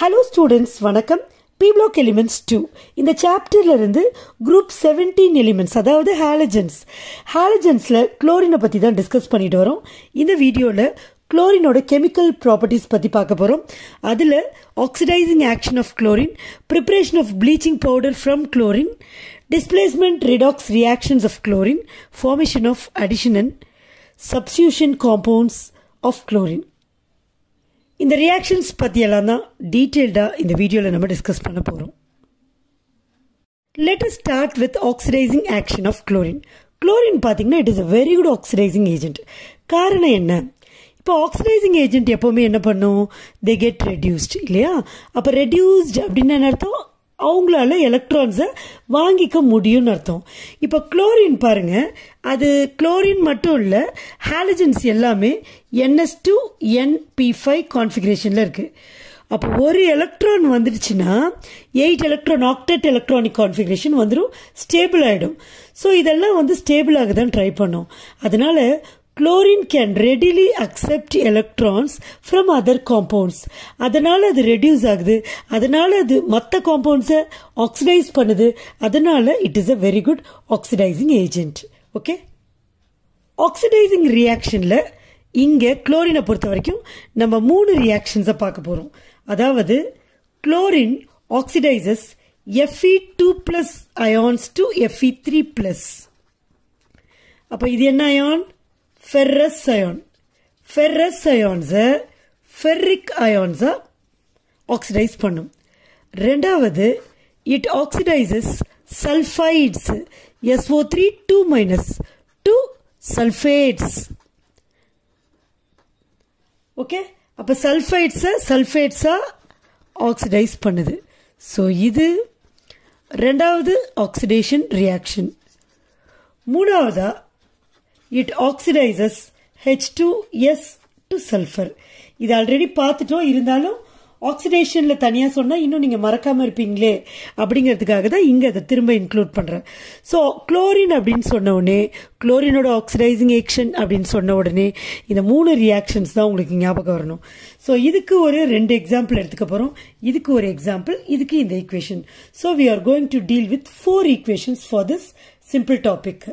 Hello students வணக்கம். B block elements two இந்த சாப்டர்ல இருந்து குரூப் செவன்டீன் எலிமெண்ட்ஸ் அதாவது ஹாலஜன்ஸ் ஹாலஜன்ஸில் குளோரினை பற்றி தான் டிஸ்கஸ் பண்ணிட்டு வரோம். இந்த வீடியோவில் குளோரினோட கெமிக்கல் ப்ராப்பர்ட்டிஸ் பற்றி பார்க்க போகிறோம் அதில் oxidising action of chlorine preparation of bleaching powder from chlorine displacement redox reactions of chlorine formation of addition and substitution compounds of chlorine இந்த ரியாக்ஷன்ஸ் பற்றியெல்லாம் தான் டீட்டெயில்டாக இந்த வீடியோவில் நம்ம டிஸ்கஸ் பண்ண போகிறோம் let start with oxidising action of chlorine chlorine பார்த்தீங்கன்னா it is a very good oxidising agent காரணம் என்ன? இப்போ ஆக்சிடைசிங் ஏஜென்ட் எப்போவுமே என்ன பண்ணும்? தே கெட் ரெடியூஸ்ட் இல்லையா? அப்போ ரெடியூஸ்ட் அப்படின்னு என்ன அர்த்தம்? அவங்களால எலக்ட்ரான்ஸை வாங்கிக்க முடியும்னு அர்த்தம். இப்போ குளோரின் பாருங்கள் அது குளோரின் மட்டும் இல்லை ஹாலஜன்ஸ் எல்லாமே என்எஸ் டூ என்பி ஃபைவ் கான்ஃபிகரேஷனில் இருக்குது அப்போ ஒரு எலக்ட்ரான் வந்துடுச்சுன்னா eight electron octet electronic configuration வந்துடும் ஸ்டேபிள் ஆகிடும் ஸோ இதெல்லாம் வந்து ஸ்டேபிள் ஆக தான் ட்ரை பண்ணோம். அதனால் chlorine can readily accept electrons from other compounds அதனால் அது ரெடியூஸ் ஆகுது. அதனால் அது மற்ற காம்பவுண்ட்ஸை ஆக்சிடைஸ் பண்ணுது. அதனால் it is a very good oxidising agent okay oxidising ரியாக்ஷனில் இங்கே குளோரினை பொறுத்த வரைக்கும் நம்ம மூணு ரியாக்ஷன்ஸை பார்க்க போகிறோம் அதாவது chlorine oxidises FE two plus ions to FE three plus அப்போ இது என்ன அயான் ஃபெர்ரஸ் அயான் ஃபெர்ரஸ் அயான்ஸை ஃபெர்ரிக் அயான்ஸாக ஆக்சிடைஸ் பண்ணும். ரெண்டாவது it oxidises sulphites SO three two minus to sulphates okay அப்போ சல்ஃபைட்ஸை சல்ஃபேட்ஸாக ஆக்சிடைஸ் பண்ணுது. ஸோ இது ரெண்டாவது ஆக்சிடேஷன் ரியாக்ஷன் மூணாவதாக it oxidises H two S to sulphur இது ஆல்ரெடி பார்த்துட்டோம் இருந்தாலும் ஆக்சிடேஷனில் தனியாக சொன்னால் இன்னும் நீங்கள் மறக்காமல் இருப்பீங்களே அப்படிங்கிறதுக்காக தான் இங்கே அதை திரும்ப இன்க்ளூட் பண்ணுறேன் ஸோ குளோரின் அப்படின்னு சொன்ன உடனே குளோரினோட ஆக்சிடைசிங் ஏக்ஷன் அப்படின்னு சொன்ன உடனே இந்த மூணு ரியாக்ஷன்ஸ் தான் உங்களுக்கு ஞாபகம் வரணும். ஸோ இதுக்கு ஒரு ரெண்டு எக்ஸாம்பிள் எடுத்துக்க போகிறோம் இதுக்கு ஒரு எக்ஸாம்பிள் இதுக்கு இந்த equation so we are going to deal with four equations for this simple topic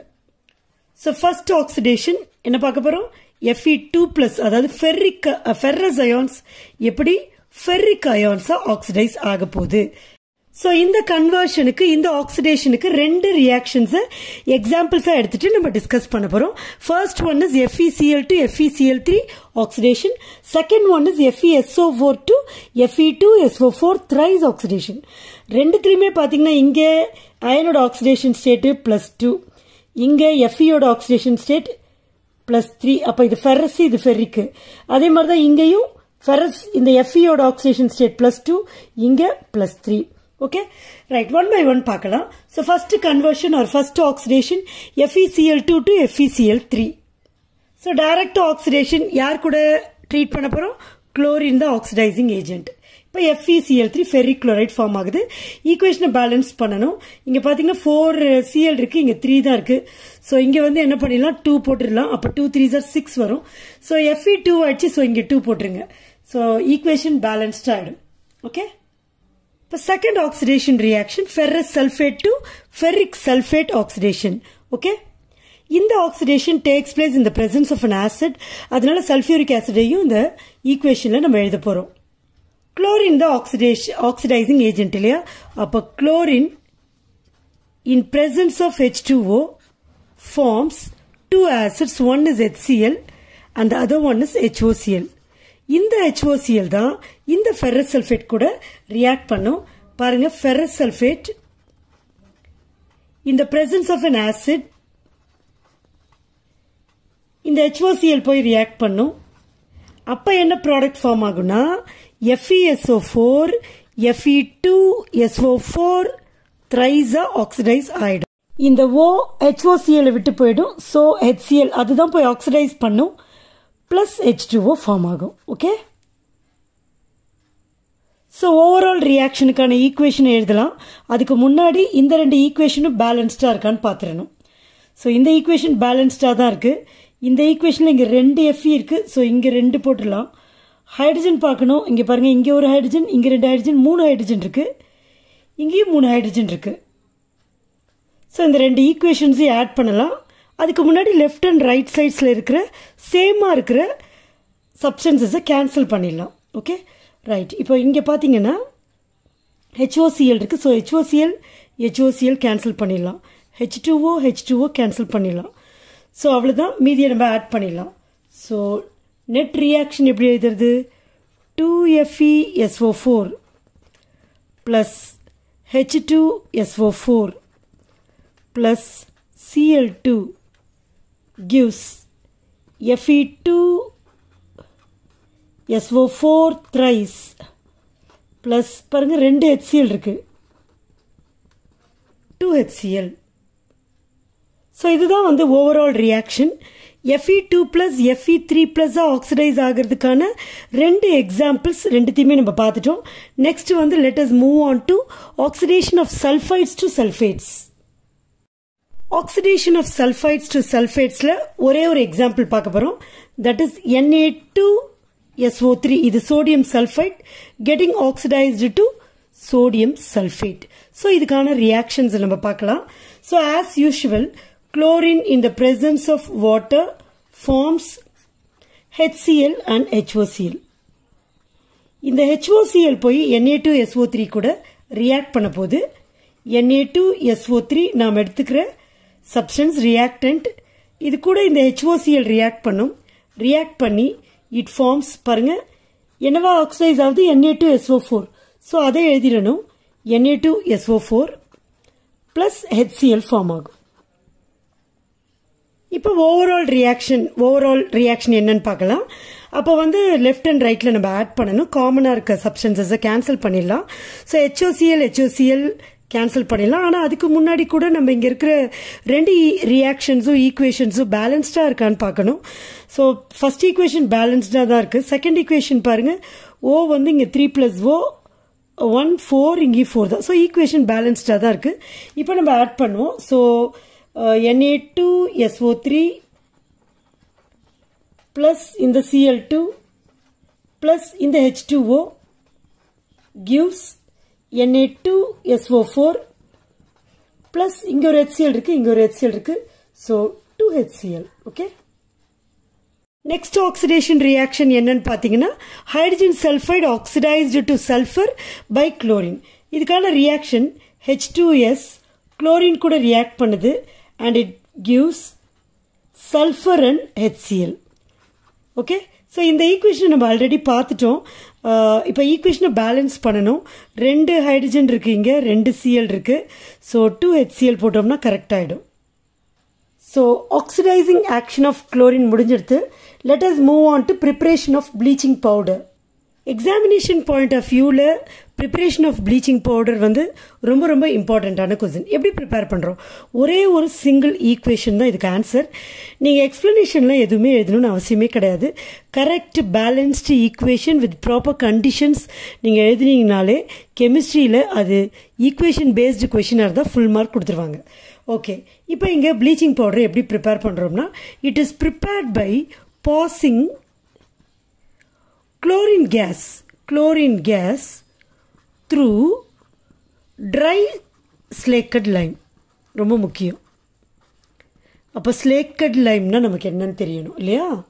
so first oxidation என்ன பார்க்க போகிறோம் எஃப்இ டூ பிளஸ் அதாவது ஃபெர்ரிக் ஃபெர்ரஸ் அயான்ஸ் எப்படி? ஃபெர்ரிக் அயான்ஸா ஆக்சிடைஸ் ஆக போகுது ஸோ இந்த கன்வர்ஷனுக்கு இந்த ஆக்சிடேஷனுக்கு ரெண்டு ரியாக்ஷன்ஸை எக்ஸாம்பிள்ஸாக எடுத்துட்டு நம்ம டிஸ்கஸ் பண்ண போகிறோம் first one is FECL to FECL three oxidation second one is FESO four to FE two SO four thrice oxidation ரெண்டுத்துலையுமே பார்த்தீங்கன்னா இங்கே அயனோட ஆக்சிடேஷன் ஸ்டேட்டு ப்ளஸ் டூ இங்கே எஃப்இயோட ஆக்சிடேஷன் ஸ்டேட் ப்ளஸ் த்ரீ அப்போ இது ஃபெரஸ் இது ஃபெர்ரிக்கு அதே மாதிரி தான் இங்கேயும் ஃபெரஸ் இந்த எஃப்இயோட ஆக்சிடேஷன் ஸ்டேட் பிளஸ் டூ இங்கே plus three okay right one by one பார்க்கலாம். So first conversion or first oxidation FECL two to FECL three so direct oxidation யார் கூட ட்ரீட் பண்ண போகிறோம் குளோரின் தான் ஆக்சிடைசிங் ஏஜென்ட் இப்போ FECL three ferric chloride form ஆகுது. ஈக்குவேஷனை பேலன்ஸ் பண்ணணும். இங்கே பார்த்தீங்கன்னா ஃபோர் சிஎல் இருக்குது இங்கே த்ரீ தான் இருக்குது ஸோ இங்கே வந்து என்ன பண்ணிடலாம்? டூ போட்டுடலாம். அப்போ டூ த்ரீ சார் சிக்ஸ் வரும் ஸோ எஃப்இ டூ ஆயிடுச்சு ஸோ இங்கே டூ போட்டுருங்க. ஸோ ஈக்குவேஷன் பேலன்ஸ்ட் ஆகிடும் ஓகே இப்போ second oxidation reaction ferrous sulphate to ferric sulphate oxidation okay இந்த ஆக்சிடேஷன் டேக்ஸ் பிளேஸ் இந்த பிரசன்ஸ் ஆஃப் அன் ஆசிட் அதனால சல்ஃபியூரிக் ஆசிடையும் இந்த ஈக்குவேஷனில் நம்ம எழுத போகிறோம் குளோரின் தான் ஆக்சிடேஷன் ஆக்சிடைசிங் ஏஜென்ட் இல்லையா? அப்போ chlorine in presence of H two O forms two acids one is HCL and other one is HOCL இந்த ஹெச்ஓசிஎல் தான் இந்த ஃபெரஸ் சல்ஃபேட் கூட ரியாக்ட் பண்ணும். பாருங்க ஃபெரஸ் சல்ஃபேட் இந்த பிரசன்ஸ் ஆஃப் அன் ஆசிட் இந்த ஹெச்ஓசிஎல் போய் ரியாக்ட் பண்ணும். அப்போ என்ன ப்ராடக்ட் ஃபார்ம் ஆகும்னா FESO four FE two SO four த்ரைஸா oxidise ஆயிடும். இந்த ஓ ஹெச்ஓசிஎல் விட்டு போயிடும். ஸோ ஹெச்சிஎல் அதுதான் போய் ஆக்சிடைஸ் பண்ணும். Plus H two O form ஆகும் ஓகே ஸோ ஓவரால் ரியாக்ஷனுக்கான ஈக்குவேஷனை எழுதலாம். அதுக்கு முன்னாடி இந்த ரெண்டு ஈக்குவேஷனும் பேலன்ஸ்டாக இருக்கான்னு பார்த்துடணும். ஸோ இந்த ஈக்குவேஷன் பேலன்ஸ்டாக தான் இருக்குது இந்த ஈக்குவேஷனில் இங்கே ரெண்டு எஃப்இ இருக்குது ஸோ இங்கே ரெண்டு போட்டுடலாம். ஹைட்ரஜன் பார்க்கணும். இங்கே பாருங்கள் இங்கே ஒரு ஹைட்ரஜன் இங்கே ரெண்டு ஹைட்ரஜன் மூணு ஹைட்ரஜன் இருக்குது இங்கேயும் மூணு ஹைட்ரஜன் இருக்குது ஸோ இந்த ரெண்டு ஈக்குவேஷன்ஸையும் ஆட் பண்ணலாம். அதுக்கு முன்னாடி லெஃப்ட் அண்ட் ரைட் சைட்ஸில் இருக்கிற சேமாக இருக்கிற சப்ஸ்டன்சஸை கேன்சல் பண்ணிடலாம். ஓகே ரைட் இப்போ இங்கே பார்த்தீங்கன்னா ஹெச்ஓசிஎல் இருக்குது ஸோ ஹெச்ஓசிஎல் ஹெச்ஓசிஎல் கேன்சல் பண்ணிடலாம். H two O H two O cancel பண்ணிடலாம். ஸோ அவ்வளோதான் மீதியை நம்ம ஆட் பண்ணிடலாம். ஸோ நெட் ரியாக்ஷன் எப்படி எழுதுறது? Two FE SO four plus H two SO four plus CL two gives Fe2 SO4 thrice. Plus பாருங்க ரெண்டு ஹெச்சிஎல் இருக்குது டூ ஹெச்சிஎல் ஸோ இதுதான் வந்து overall reaction FE two plus FE three ப்ளஸ்ஸாக oxidise ஆகிறதுக்கான ரெண்டு எக்ஸாம்பிள்ஸ் ரெண்டுத்தையுமே நம்ம பார்த்துட்டோம். நெக்ஸ்ட் வந்து let us move on to oxidation of sulphites to sulphates oxidation of sulphites to சல்ஃபேட்ஸில் ஒரே ஒரு எக்ஸாம்பிள் பார்க்க போகிறோம் that is NA two SO three இது sodium sulphite getting oxidised to sodium sulphate so இதுக்கான ரியாக்ஷன்ஸ் நம்ம பார்க்கலாம். So as usual chlorine in the presence of water forms HCl and HOCl. இந்த HOCl போய் Na2SO3 கூட react பண்ண போது Na2SO3 நாம் எடுத்துக்கிற சப்ஸ்டன்ஸ் ரியாக்டன்ட் இது கூட இந்த ஹெச்ஓசிஎல் ரியாக்ட் பண்ணும். ரியாக்ட் பண்ணி இட் ஃபார்ம்ஸ் பாருங்க. என்னவா ஆக்சிடைஸ் ஆகுது? Na2SO4 ஸோ அதை எழுதிடணும். NA two SO four plus HCL form ஆகும். இப்போ ஓவரால் ரியாக்ஷன் ஓவரால் ரியாக்ஷன் என்னன்னு பார்க்கலாம். அப்போ வந்து லெஃப்ட் அண்ட் ரைட்டில் நம்ம ஆட் பண்ணணும். காமனாக இருக்க சப்ஸ்டன்சஸை கேன்சல் பண்ணிடலாம். ஸோ ஹெச்ஓசிஎல் ஹெச்ஓசிஎல் கேன்சல் பண்ணிடலாம் ஆனால் அதுக்கு முன்னாடி கூட நம்ம இங்கே இருக்கிற ரெண்டு ரியாக்ஷன்ஸும் ஈக்குவேஷன்ஸும் பேலன்ஸ்டாக இருக்கான்னு பார்க்கணும். ஸோ ஃபஸ்ட் ஈக்குவேஷன் பேலன்ஸ்டாக தான் இருக்குது செகண்ட் ஈக்குவேஷன் பாருங்கள் ஓ வந்து இங்கே three plus O one four இங்கே ஃபோர் தான். ஸோ ஈக்குவேஷன் பேலன்ஸ்டாக தான் இருக்குது இப்போ நம்ம ஆட் பண்ணுவோம். So NA two SO three plus இந்த சிஎல் டூ ப்ளஸ் இந்த H two O gives Na2SO4 plus இங்க ஒரு HCl இருக்கு இங்க ஒரு HCl இருக்கு. So 2 HCl okay? Next oxidation reaction என்னன்னு பார்த்தீங்கன்னா hydrogen sulphide oxidised to sulphur by chlorine இதுக்கான reaction H two S chlorine கூட ரியாக்ட் பண்ணுது. And it gives sulphur and HCL okay so இந்த ஈக்குவேஷனை நம்ம ஆல்ரெடி பார்த்துட்டோம். இப்போ ஈக்குவேஷனை பேலன்ஸ் பண்ணணும். ரெண்டு ஹைட்ரஜன் இருக்குது இங்கே ரெண்டு சிஎல் இருக்குது ஸோ டூ ஹெச்சிஎல் போட்டோம்னா கரெக்ட் ஆகிடும் so oxidising action of chlorine முடிஞ்செடுத்து. Let us move on to preparation of bleaching powder examination point of வியூவில் ப்ரிப்பரேஷன் ஆஃப் ப்ளீச்சிங் பவுடர் வந்து ரொம்ப ரொம்ப இம்பார்ட்டண்ட்டான கொஸ்டின் எப்படி ப்ரிப்பேர் பண்ணுறோம் ஒரே ஒரு சிங்கிள் ஈக்குவேஷன் தான் இதுக்கு ஆன்சர் நீங்கள் எக்ஸ்ப்ளனேஷன்லாம் எதுவுமே எழுதணும்னு அவசியமே கிடையாது. Correct balanced equation with proper conditions நீங்கள் எழுதுனீங்கனாலே கெமிஸ்ட்ரியில் அது ஈக்குவேஷன் பேஸ்டு கொஷினாக இருந்தால் ஃபுல் மார்க் கொடுத்துருவாங்க. ஓகே இப்போ இங்கே ப்ளீச்சிங் பவுடர் எப்படி ப்ரிப்பேர் பண்ணுறோம்னா it is prepared by passing chlorine gas chlorine gas through dry slaked lime. ரொம்ப முக்கியம். அப்போ ஸ்லேக்கட் லைம்னால் நமக்கு என்னன்னு தெரியணும் இல்லையா?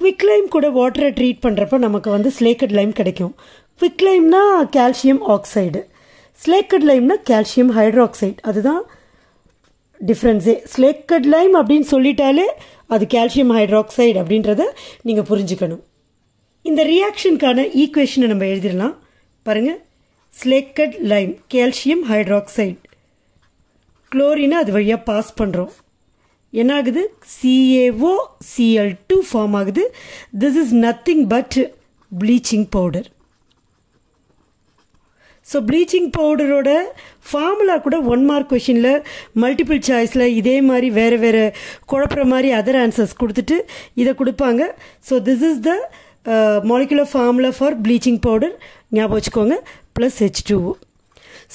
குவிக் லைம் கூட வாட்டரை ட்ரீட் பண்ணுறப்ப நமக்கு வந்து ஸ்லேக்கட் லைம் கிடைக்கும். குவிக் லைம்னா கால்சியம் ஆக்சைடு ஸ்லேக்கட் லைம்னா கால்சியம் ஹைட்ராக்சைடு அதுதான் டிஃப்ரென்ஸே ஸ்லேக்கட் லைம் அப்படின்னு சொல்லிட்டாலே அது கால்சியம் ஹைட்ராக்சைடு அப்படின்றத நீங்கள் புரிஞ்சுக்கணும். இந்த ரியாக்ஷனுக்கான ஈக்குவேஷனை நம்ம எழுதிடலாம். பாருங்கள் ஸ்லேக்கட் லைம் கால்சியம் ஹைட்ராக்சைடு குளோரினை அது வழியாக பாஸ் பண்ணுறோம் என்ன ஆகுது சிஏஓ சிஎல் டூ ஃபார்ம் ஆகுது. This is nothing but bleaching powder so bleaching பவுடரோட formula கூட ஒன் மார்க் கொஷினில் மல்டிபிள் சாய்ஸில் இதே மாதிரி வேறு வேறு குழப்புற மாதிரி அதர் ஆன்சர்ஸ் கொடுத்துட்டு இதை கொடுப்பாங்க. So this is the molecular formula for bleaching powder ஞாபகம் வச்சுக்கோங்க. Plus H two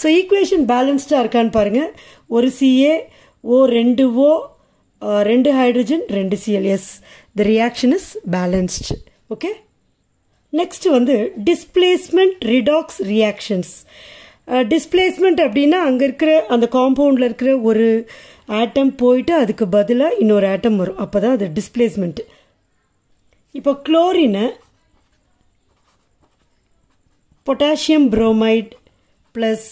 so equation பேலன்ஸ்டாக இருக்கான்னு பாருங்கள் ஒரு சிஏ ஓ ரெண்டு ஓ ரெண்டு ஹைட்ரஜன் ரெண்டு CL S the reaction is balanced okay next வந்து டிஸ்பிளேஸ்மெண்ட் ரிடாக்ஸ் ரியாக்ஷன்ஸ் டிஸ்பிளேஸ்மெண்ட் அப்படின்னா அங்கே இருக்கிற அந்த காம்பவுண்டில் இருக்கிற ஒரு ஆட்டம் போயிட்டு அதுக்கு பதிலாக இன்னொரு ஆட்டம் வரும். அப்போ தான் அது டிஸ்பிளேஸ்மெண்ட்டு இப்போ குளோரினை potassium bromide plus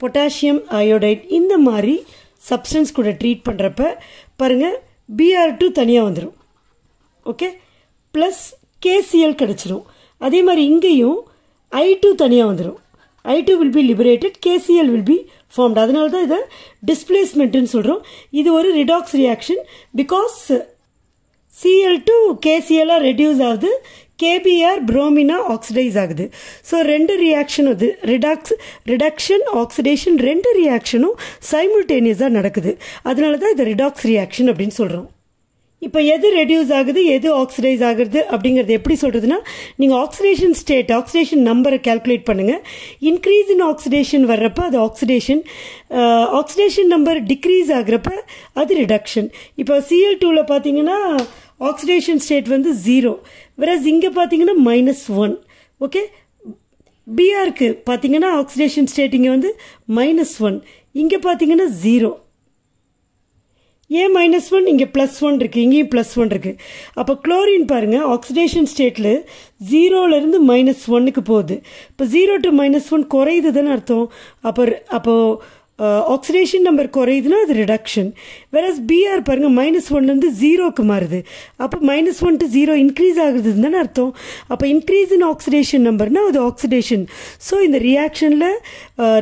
potassium iodide இந்த மாதிரி சப்ஸ்டன்ஸ் கூட ட்ரீட் பண்ணுறப்ப பாருங்கள் பிஆர் டூ தனியாக வந்துடும் ஓகே ப்ளஸ் கேசிஎல் கிடச்சிரும். அதே மாதிரி இங்கேயும் ஐ டூ தனியாக வந்துடும் I two will be liberated KCL will be formed அதனால தான் இதை டிஸ்பிளேஸ்மெண்ட்டுன்னு சொல்கிறோம் இது ஒரு redox reaction because CL two கேசிஎல்லாக reduce ஆகுது. கேபிஆர் புரோமினா ஆக்சிடைஸ் ஆகுது. ஸோ ரெண்டு ரியாக்ஷன் அது. ரிடாக்ஸ் ரிடக்ஷன் ஆக்சிடேஷன் ரெண்டு ரியாக்ஷனும் சைமுல்டேனியஸாக நடக்குது. அதனால தான் இது ரிடாக்ஸ் ரியாக்ஷன் அப்படின்னு சொல்கிறோம் இப்போ எது ரெடியூஸ் ஆகுது எது ஆக்சிடைஸ் ஆகுது அப்படிங்கிறது எப்படி சொல்கிறதுனா நீங்கள் ஆக்சிடேஷன் ஸ்டேட் ஆக்சிடேஷன் நம்பரை கால்குலேட் பண்ணுங்கள் இன்க்ரீஸ் இன் ஆக்சிடேஷன் வர்றப்ப அது ஆக்சிடேஷன் ஆக்சிடேஷன் நம்பர் டிக்ரீஸ் ஆகுறப்ப அது ரிடக்ஷன் இப்போ சிஎல் டூவில் பார்த்தீங்கன்னா ஆக்சிடேஷன் ஸ்டேட் வந்து ஜீரோ வெரஸ் இங்கே பார்த்தீங்கன்னா மைனஸ் ஒன் ஓகே பிஆருக்கு பார்த்தீங்கன்னா ஆக்சிடேஷன் ஸ்டேட் இங்கே வந்து மைனஸ் ஒன் இங்கே பார்த்தீங்கன்னா ஜீரோ ஏ மைனஸ் ஒன் இங்கே ப்ளஸ் ஒன் இருக்குது இங்கேயும் ப்ளஸ் ஒன் இருக்குது அப்போ குளோரின் பாருங்கள் ஆக்சிடேஷன் ஸ்டேட்டில் ஜீரோலேருந்து மைனஸ் ஒன்னுக்கு போகுது. இப்போ ஜீரோ டு மைனஸ் ஒன் குறையுது தானே அர்த்தம். அப்போ அப்போது ஆக்சிடேஷன் நம்பர் குறையுதுன்னா அது ரிடக்ஷன் வேறஸ் பிஆர் பாருங்கள் மைனஸ் ஒன்லேருந்து ஜீரோக்கு மாறுது. அப்போ minus one to zero increase ஆகுதுன்னு தானே அர்த்தம். அப்போ இன்க்ரீஸ் இன் ஆக்சிடேஷன் நம்பர்னா அது ஆக்சிடேஷன் ஸோ இந்த ரியாக்ஷனில்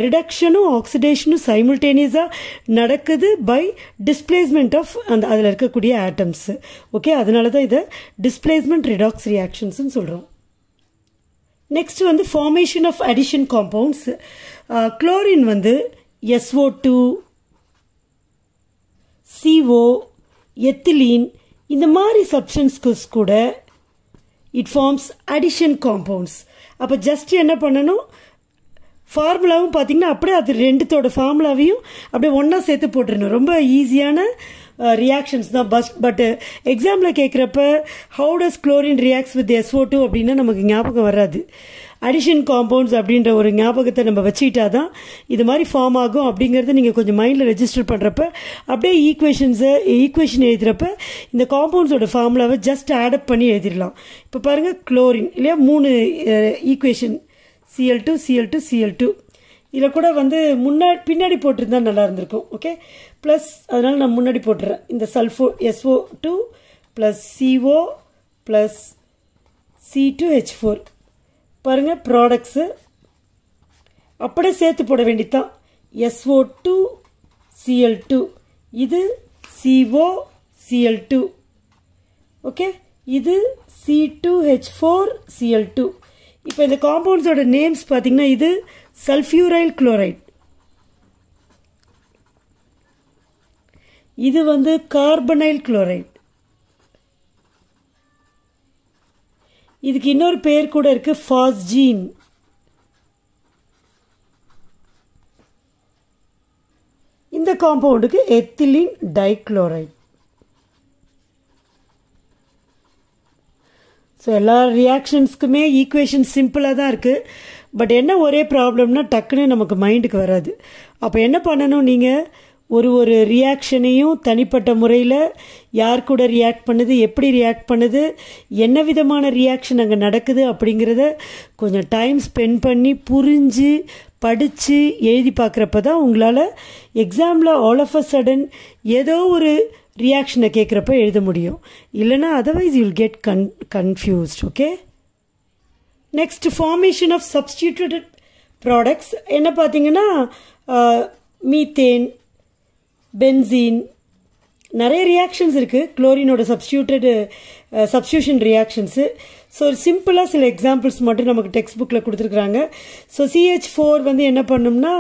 ரிடக்ஷனும் ஆக்சிடேஷனும் சைமில்டேனியஸாக நடக்குது பை டிஸ்பிளேஸ்மெண்ட் ஆஃப் அந்த அதில் இருக்கக்கூடிய ஆட்டம்ஸு ஓகே அதனால தான் இதை டிஸ்பிளேஸ்மெண்ட் ரிடாக்ஸ் ரியாக்ஷன்ஸ்னு சொல்கிறோம் நெக்ஸ்ட் வந்து formation of addition compounds chlorine வந்து எஸ்ஓ டூ சிஓ எத்திலீன் இந்த மாதிரி சப்ஸ்டன்ஸ்க்கு கூட இட் ஃபார்ம்ஸ் அடிஷன் காம்பவுண்ட்ஸ் அப்போ ஜஸ்ட் என்ன பண்ணணும்? ஃபார்முலாவும் பார்த்தீங்கன்னா அப்படியே அது ரெண்டுத்தோட ஃபார்முலாவையும் அப்படியே ஒன்றா சேர்த்து போட்டுருணும் ரொம்ப ஈஸியான ரியாக்ஷன்ஸ் uh, தான். பஸ் பட்டு எக்ஸாமில் கேட்குறப்ப how does chlorine reacts with SO two அப்படின்னா நமக்கு ஞாபகம் வராது. அடிஷன் காம்பவுண்ட்ஸ் அப்படின்ற ஒரு ஞாபகத்தை நம்ம வச்சுக்கிட்டா தான் இது மாதிரி ஃபார்ம் ஆகும் அப்படிங்கிறத நீங்கள் கொஞ்சம் மைண்டில் ரெஜிஸ்டர் பண்ணுறப்ப அப்படியே ஈக்குவேஷன்ஸை ஈக்குவேஷன் எழுதுகிறப்ப இந்த காம்பவுண்ட்ஸோட ஃபார்முலாவை ஜஸ்ட் ஆடப் பண்ணி எழுதிடலாம். இப்போ பாருங்கள் குளோரின் இல்லையா? மூணு equation CL two CL two CL two இதில் கூட வந்து முன்னாடி பின்னாடி போட்டிருந்தா நல்லா இருந்திருக்கும் ஓகே ப்ளஸ் அதனால் நான் முன்னாடி போட்டுறேன். இந்த sulpho SO two plus CO plus C two H four பாருங்கள் ப்ராடக்ட்ஸு அப்படியே சேர்த்து போட வேண்டித்தான் எஸ்ஓ டூ சிஎல் டூ இது சிஓ சிஎல் டூ ஓகே இது C two H four CL two இப்போ இந்த காம்பவுண்ட்ஸோட நேம்ஸ் பார்த்தீங்கன்னா இது சல்ஃபியூரைல் குளோரைட் இது வந்து கார்பனைல் குளோரைட் இதுக்கு இன்னொரு பேர் கூட இருக்கு ஃபாஸ்ஜீன் இந்த காம்பவுண்டுக்கு எத்திலின் டைக்ளோரைட் ஸோ எல்லா ரியாக்ஷன்ஸ்க்குமே ஈக்குவேஷன் சிம்பிளாக தான் இருக்குது பட் என்ன ஒரே ப்ராப்ளம்னா டக்குன்னு நமக்கு மைண்டுக்கு வராது. அப்போ என்ன பண்ணணும் நீங்கள் ஒரு ஒரு ரியாக்ஷனையும் தனிப்பட்ட முறையில் யார் கூட ரியாக்ட் பண்ணுது எப்படி ரியாக்ட் பண்ணுது என்ன விதமான ரியாக்ஷன் அங்கே நடக்குது அப்படிங்கிறத கொஞ்சம் டைம் ஸ்பெண்ட் பண்ணி புரிஞ்சு படித்து எழுதி பார்க்குறப்ப தான் உங்களால் எக்ஸாமில் ஆல் ஆஃப் அ சடன் ஏதோ ஒரு ரியாக்ஷனை கேட்குறப்ப எழுத முடியும். இல்லைனா otherwise you'll get con confused okay next formation of substituted products என்ன பார்த்தீங்கன்னா மீத்தேன் பென்சீன். நிறைய ரியாக்ஷன்ஸ் இருக்குது குளோரினோட சப்ஸ்டியூட்டடு சப்ஸ்டியூஷன் ரியாக்ஷன்ஸு ஸோ சிம்பிளாக சில எக்ஸாம்பிள்ஸ் மட்டும் நமக்கு டெக்ஸ்ட் புக்கில் கொடுத்துருக்குறாங்க ஸோ சிஹெச் ஃபோர் வந்து என்ன பண்ணும்னா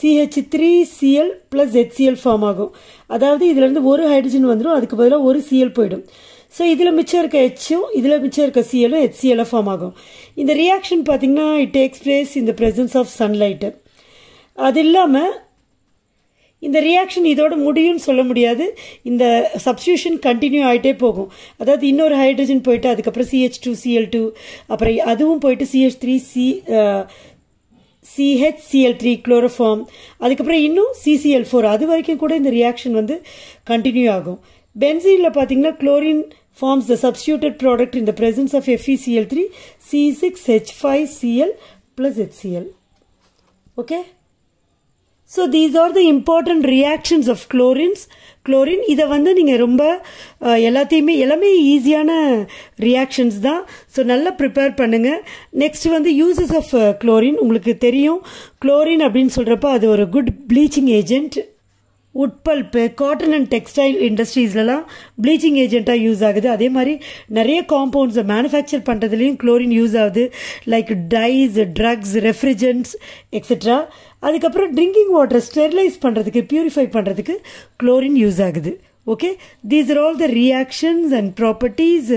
CH three CL plus HCL form ஆகும். அதாவது இதுலேருந்து ஒரு ஹைட்ரஜன் வந்துடும் அதுக்கு பதிலாக ஒரு சிஎல் போயிடும். ஸோ இதில் மிச்சம் இருக்க ஹெச்சும் இதில் மிச்சம் இருக்க சிஎலும் ஹெச்சிஎல்லும் ஃபார்ம் ஆகும். இந்த ரியாக்ஷன் பார்த்திங்கன்னா இட் டேக்ஸ் பிளேஸ் இந்த ப்ரெசன்ஸ் ஆஃப் சன்லைட்டு அது இல்லாமல் இந்த ரியாக்ஷன் இதோட முடியும்னு சொல்ல முடியாது. இந்த சப்ஸ்டியூஷன் கண்டினியூ ஆகிட்டே போகும். அதாவது இன்னொரு ஹைட்ரஜன் போயிட்டு அதுக்கப்புறம் சிஹெச் டூ சிஎல் டூ அப்புறம் அதுவும் போயிட்டு CH three C CH CL three chloroform அதுக்கப்புறம் இன்னும் சிசிஎல் ஃபோர் அது வரைக்கும் கூட இந்த ரியாக்ஷன் வந்து கண்டினியூ ஆகும். பென்சீனில் பார்த்தீங்கன்னா chlorine forms the substituted product in the presence of FeCl3 C6H5Cl plus HCl. Okay? So these are the important reactions of chlorines chlorine இதை வந்து நீங்கள் ரொம்ப எல்லாத்தையுமே எல்லாமே ஈஸியான ரியாக்ஷன்ஸ் தான். ஸோ நல்லா ப்ரிப்பேர் பண்ணுங்கள் நெக்ஸ்ட் வந்து யூசஸ் ஆஃப் குளோரின் உங்களுக்கு தெரியும். குளோரின் அப்படின்னு சொல்கிறப்ப அது ஒரு good bleaching agent wood pulp cotton and textile இண்டஸ்ட்ரீஸ்லலாம் bleaching ஏஜென்ட்டாக யூஸ் ஆகுது. அதே மாதிரி நிறைய காம்பவுண்ட்ஸை மேனுஃபேக்சர் பண்ணுறதுலையும் குளோரின் யூஸ் ஆகுது. Like dyes drugs refrigerants etcetera அதுக்கப்புறம் ட்ரிங்கிங் வாட்டர் ஸ்டெர்லைஸ் பண்ணுறதுக்கு ப்யூரிஃபை பண்ணுறதுக்கு குளோரின் யூஸ் ஆகுது. Okay these are all the reactions and properties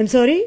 I'm sorry